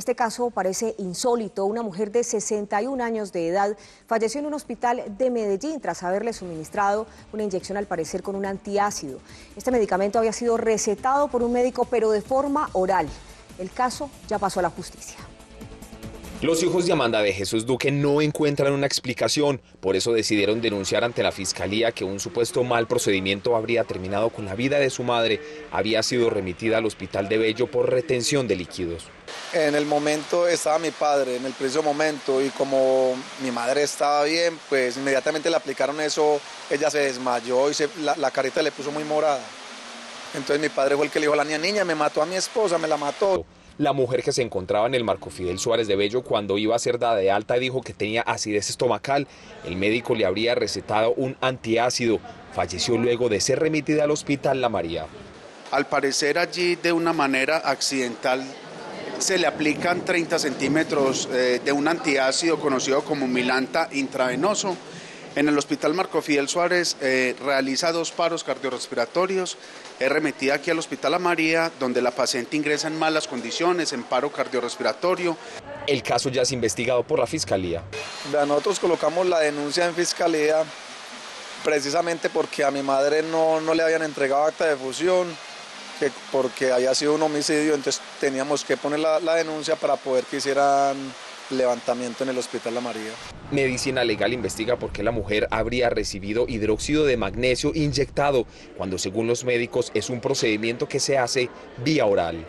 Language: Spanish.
Este caso parece insólito. Una mujer de 61 años de edad falleció en un hospital de Medellín tras haberle suministrado una inyección al parecer con un antiácido. Este medicamento había sido recetado por un médico pero de forma oral. El caso ya pasó a la justicia. Los hijos de Amanda de Jesús Duque no encuentran una explicación, por eso decidieron denunciar ante la fiscalía que un supuesto mal procedimiento habría terminado con la vida de su madre, había sido remitida al hospital de Bello por retención de líquidos. En el momento estaba mi padre, en el preciso momento, y como mi madre estaba bien, pues inmediatamente le aplicaron eso, ella se desmayó y la, la carita le puso muy morada. Entonces mi padre fue el que le dijo a la niña, niña, me mató a mi esposa, me la mató la mujer que se encontraba en el Marco Fidel Suárez de Bello cuando iba a ser dada de alta dijo que tenía acidez estomacal. El médico le habría recetado un antiácido. Falleció luego de ser remitida al hospital La María. Al parecer allí de una manera accidental se le aplican 30 centímetros eh, de un antiácido conocido como milanta intravenoso en el Hospital Marco Fidel Suárez eh, realiza dos paros cardiorrespiratorios. Es remitida aquí al Hospital La María, donde la paciente ingresa en malas condiciones, en paro cardiorrespiratorio. El caso ya es investigado por la Fiscalía. Nosotros colocamos la denuncia en Fiscalía precisamente porque a mi madre no, no le habían entregado acta de fusión, que porque había sido un homicidio, entonces teníamos que poner la, la denuncia para poder que hicieran levantamiento en el Hospital La María. Medicina Legal investiga por qué la mujer habría recibido hidróxido de magnesio inyectado, cuando según los médicos es un procedimiento que se hace vía oral.